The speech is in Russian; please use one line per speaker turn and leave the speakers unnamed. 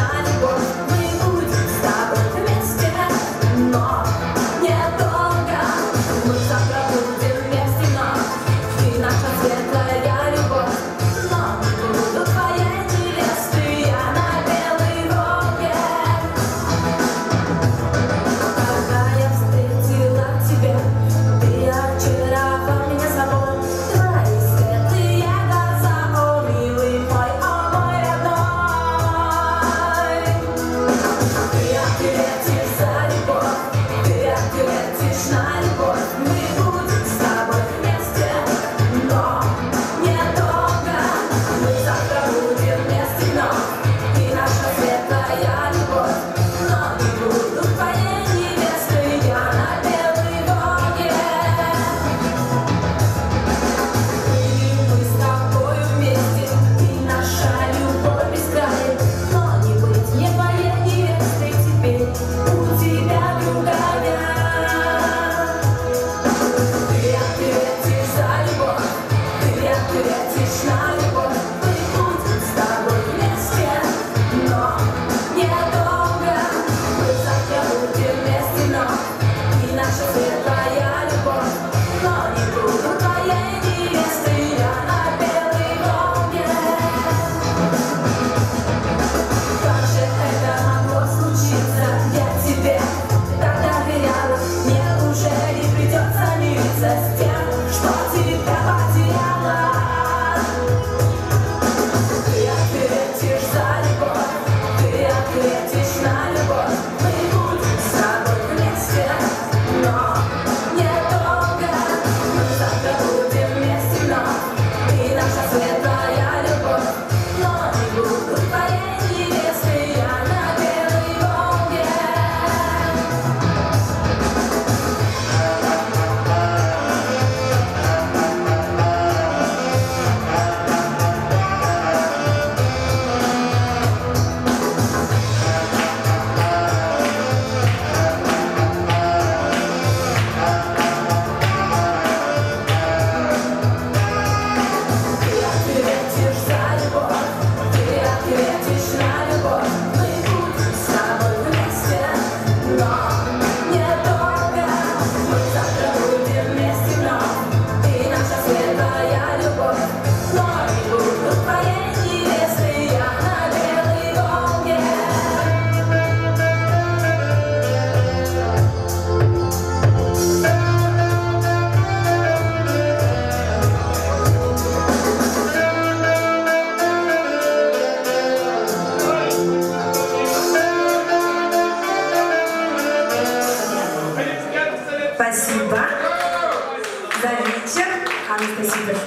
Charlie Boy.
Спасибо за вечер. Анастасия.